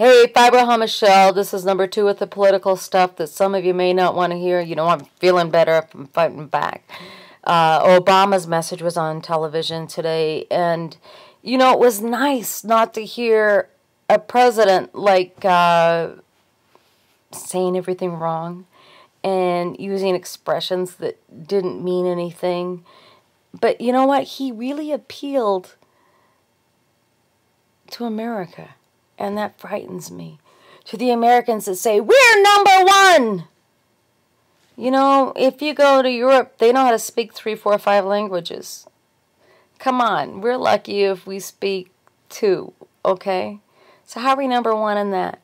Hey, Fibro Michelle, this is number two with the political stuff that some of you may not want to hear. You know, I'm feeling better. I'm fighting back. Uh, Obama's message was on television today, and, you know, it was nice not to hear a president like uh, saying everything wrong and using expressions that didn't mean anything. But you know what? He really appealed to America, and that frightens me. To the Americans that say, We're number one! You know, if you go to Europe, they know how to speak three, four, five languages. Come on, we're lucky if we speak two, okay? So, how are we number one in that?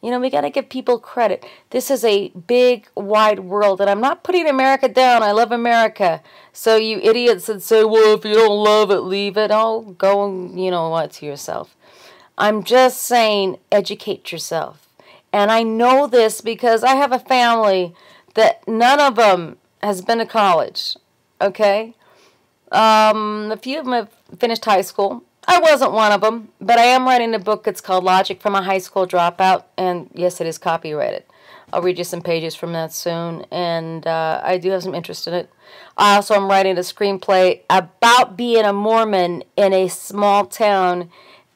You know, we got to give people credit. This is a big, wide world, and I'm not putting America down. I love America. So, you idiots that say, well, if you don't love it, leave it. Oh, go you know what, to yourself. I'm just saying, educate yourself. And I know this because I have a family that none of them has been to college, okay? Um, a few of them have finished high school. I wasn't one of them, but I am writing a book. It's called Logic from a High School Dropout, and yes, it is copyrighted. I'll read you some pages from that soon, and uh, I do have some interest in it. I also am writing a screenplay about being a Mormon in a small town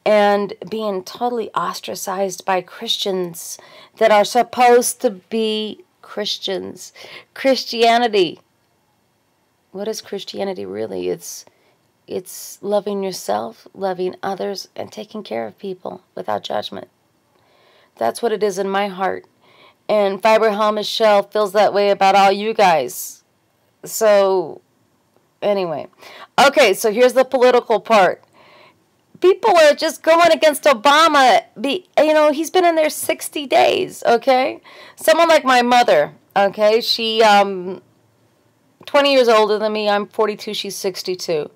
and being totally ostracized by Christians that are supposed to be Christians. Christianity. What is Christianity really? It's it's loving yourself, loving others, and taking care of people without judgment. That's what it is in my heart. And Fibro Hell Michelle feels that way about all you guys. So, anyway. Okay, so here's the political part. People are just going against Obama. Be, you know, he's been in there 60 days, okay? Someone like my mother, okay? She, um, 20 years older than me. I'm 42, she's 62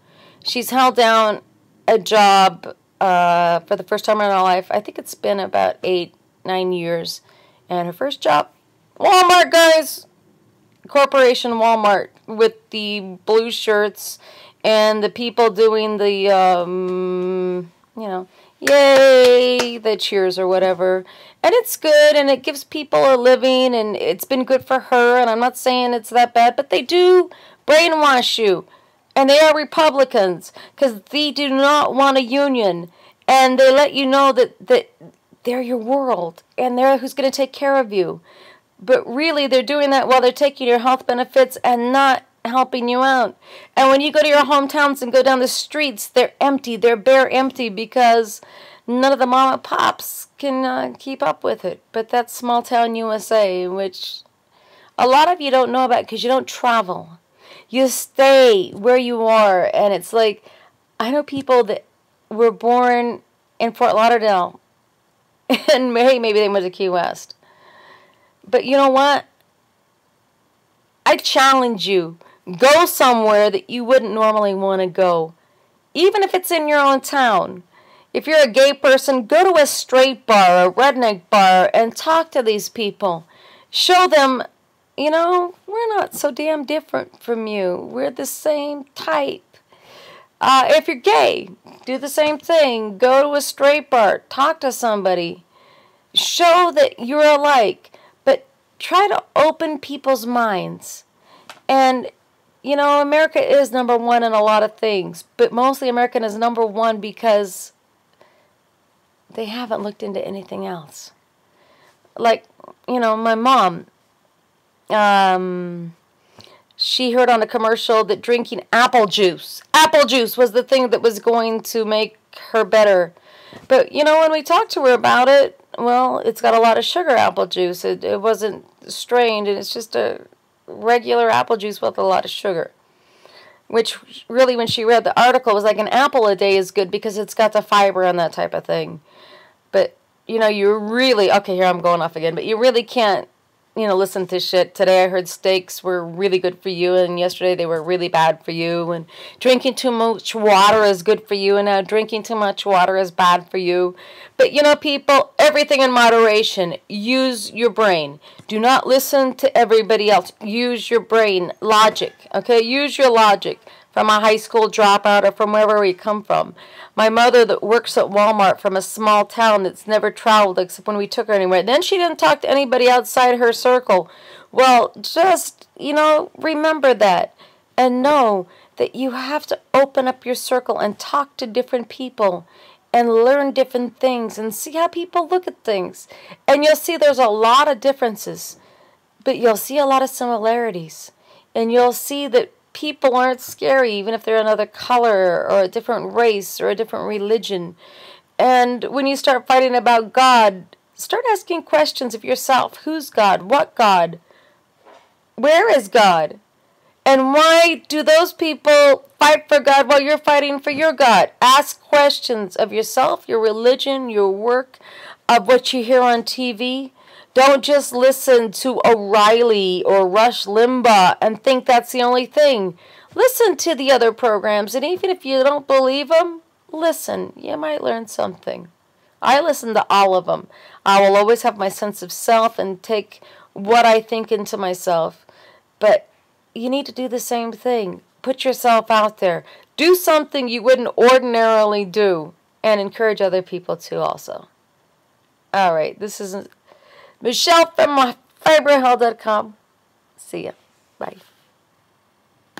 she's held down a job uh, for the first time in her life. I think it's been about eight, nine years. And her first job, Walmart, guys. Corporation Walmart with the blue shirts and the people doing the, um, you know, yay, the cheers or whatever. And it's good and it gives people a living and it's been good for her. And I'm not saying it's that bad, but they do brainwash you and they are Republicans because they do not want a union, and they let you know that that they're your world and they're who's going to take care of you. But really, they're doing that while they're taking your health benefits and not helping you out. And when you go to your hometowns and go down the streets, they're empty. They're bare empty because none of the mom and pops can uh, keep up with it. But that's small town USA, which a lot of you don't know about because you don't travel you stay where you are. And it's like, I know people that were born in Fort Lauderdale, and hey, maybe they went to Key West. But you know what? I challenge you go somewhere that you wouldn't normally want to go, even if it's in your own town. If you're a gay person, go to a straight bar, a redneck bar, and talk to these people. Show them you know, we're not so damn different from you. We're the same type. Uh, if you're gay, do the same thing. Go to a straight bar, talk to somebody, show that you're alike, but try to open people's minds. And, you know, America is number one in a lot of things, but mostly American is number one because they haven't looked into anything else. Like, you know, my mom, um, she heard on a commercial that drinking apple juice, apple juice was the thing that was going to make her better. But, you know, when we talked to her about it, well, it's got a lot of sugar apple juice. It, it wasn't strained, and it's just a regular apple juice with a lot of sugar. Which really, when she read the article, was like an apple a day is good because it's got the fiber and that type of thing. But, you know, you really, okay, here I'm going off again, but you really can't you know, listen to shit. Today I heard steaks were really good for you, and yesterday they were really bad for you. And drinking too much water is good for you, and now drinking too much water is bad for you. But you know, people, everything in moderation. Use your brain. Do not listen to everybody else. Use your brain. Logic, okay? Use your logic. From a high school dropout or from wherever we come from. My mother that works at Walmart from a small town that's never traveled except when we took her anywhere. Then she didn't talk to anybody outside her circle. Well, just, you know, remember that and know that you have to open up your circle and talk to different people and learn different things and see how people look at things. And you'll see there's a lot of differences, but you'll see a lot of similarities. And you'll see that people aren't scary, even if they're another color or a different race or a different religion. And when you start fighting about God, start asking questions of yourself Who's God? What God? Where is God? And why do those people fight for God while you're fighting for your God? Ask questions of yourself, your religion, your work, of what you hear on TV. Don't just listen to O'Reilly or Rush Limbaugh and think that's the only thing. Listen to the other programs, and even if you don't believe them, listen. You might learn something. I listen to all of them. I will always have my sense of self and take what I think into myself. But you need to do the same thing. Put yourself out there. Do something you wouldn't ordinarily do and encourage other people to also. All right, this is Michelle from fibrohell.com. See ya. Bye.